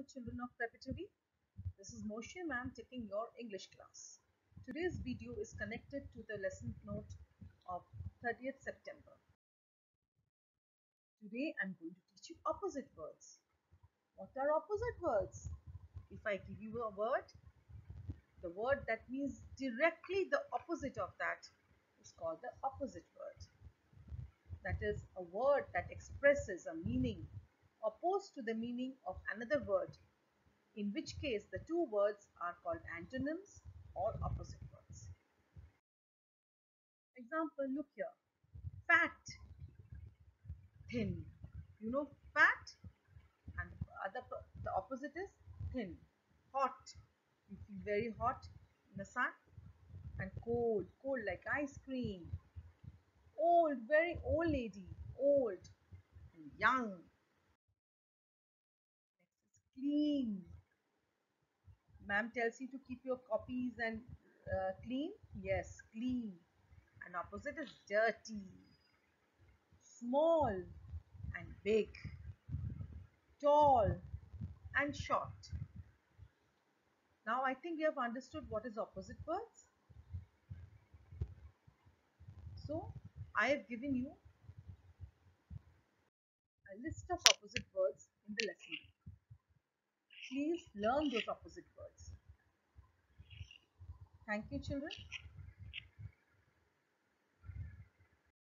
Hello children of preparatory. This is Moshe ma'am taking your English class. Today's video is connected to the lesson note of 30th September. Today I'm going to teach you opposite words. What are opposite words? If I give you a word, the word that means directly the opposite of that is called the opposite word. That is a word that expresses a meaning opposed to the meaning of another word, in which case the two words are called antonyms or opposite words. Example, look here. Fat, thin. You know fat and other the opposite is thin. Hot, you feel very hot in the sun and cold, cold like ice cream. Old, very old lady, old and young, clean. Ma'am tells you to keep your copies and uh, clean. Yes, clean. And opposite is dirty. Small and big. Tall and short. Now I think you have understood what is opposite words. So I have given you a list of opposite words in the lesson. Please learn those opposite words. Thank you children.